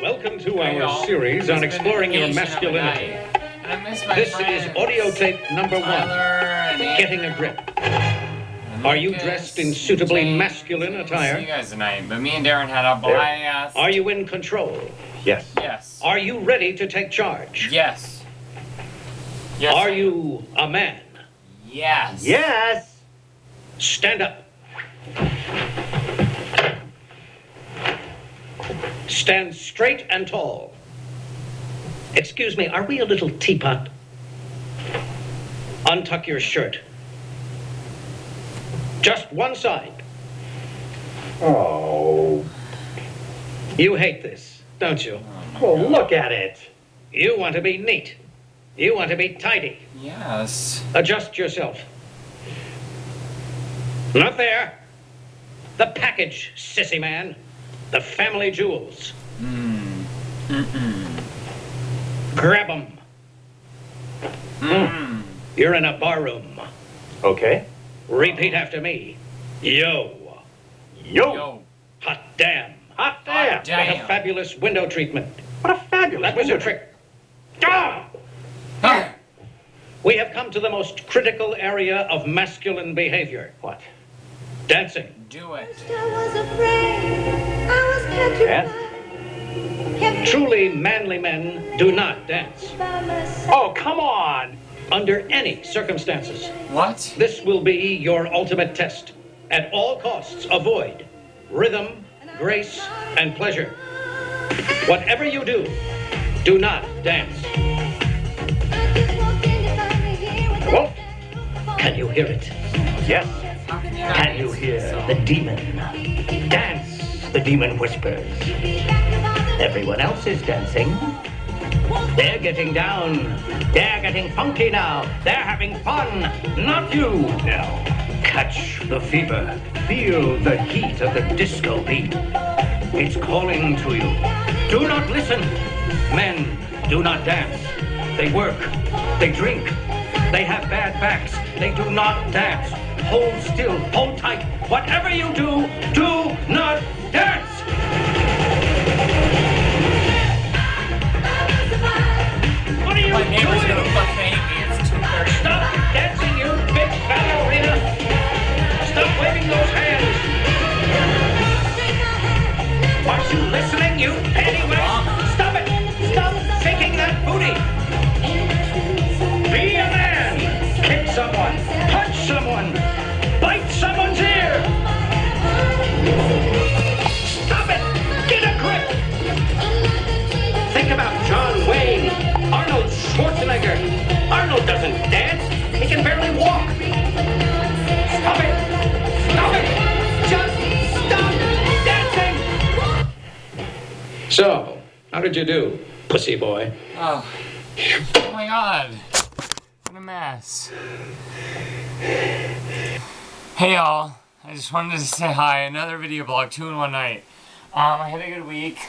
Welcome to Hey, our y'all. series on exploring your vacation of a masculinity. I miss my This friends. is audio tape number Tyler one and Getting a Grip. Are you dressed in suitably James. masculine See you attire? guys tonight, but me and Darren had a blast. Are you in control? Yes. Yes. Are you ready to take charge? Yes. Yes. Are you a man? Yes. Yes. Stand up. Stand straight and tall. Excuse me, are we a little teapot? Untuck your shirt. Just one side. Oh. You hate this, don't you? Oh, look at it. You want to be neat. You want to be tidy. Yes. Adjust yourself. Not there. The package, sissy man. The family jewels. Mm. Mm-mm. Grab 'em. Mm. You're in a bar room. Okay. Repeat after me. Yo. Yo. Yo. Hot damn. Hot damn. Hot damn. What a fabulous window treatment. What a fabulous. That was your trick. Ah! Ah! We have come to the most critical area of masculine behavior. What? Dancing. Do it. I was afraid. I was petrified. Kept Truly manly men do not dance by my side. Oh, come on. under any circumstances. What? This will be your ultimate test. At all costs, avoid rhythm, grace, and pleasure. Whatever you do, do not dance. I just walked in to find me here with Whoa. that Can you hear it? Yes. Can you hear the demon? Dance. The demon whispers. Everyone else is dancing. They're getting down. They're getting funky now. They're having fun. Not you. Now, catch the fever. Feel the heat of the disco beat. It's calling to you. Do not listen. Men do not dance. They work. They drink. They have bad backs. They do not dance. Hold still. Hold tight. Whatever you do, do not dance. What are you My neighbor's doing? gonna hate me. It's 2.30. Stop dancing, you big ballerina! Stop waving those hands! Aren't you listening, So, how did you do, pussy boy? Oh. oh my god. What a mess. Hey y'all. I just wanted to say hi. Another video blog, two in one night. Um, I had a good week.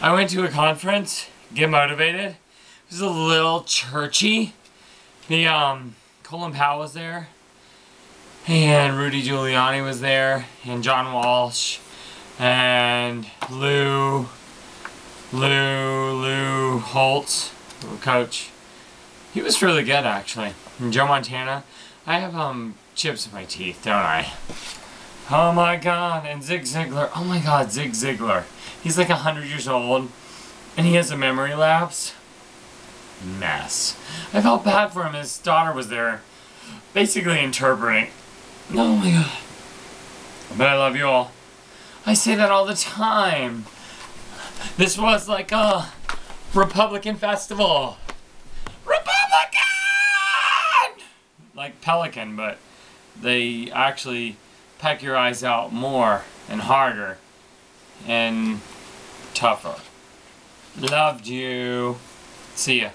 I went to a conference, Get Motivated. It was a little churchy. The, um, Colin Powell was there. And Rudy Giuliani was there. And John Walsh. And Lou. Lou, Lou Holtz, coach. He was really good actually. And Joe Montana. I have um chips in my teeth, don't I? Oh my god, and Zig Ziglar. Oh my god, Zig Ziglar. He's like a hundred years old and he has a memory lapse. Mess. I felt bad for him. His daughter was there basically interpreting. Oh my god. But I love you all. I say that all the time. This was like a Republican festival. Republican! Like Pelican, but they actually peck your eyes out more and harder and tougher. Loved you. See ya.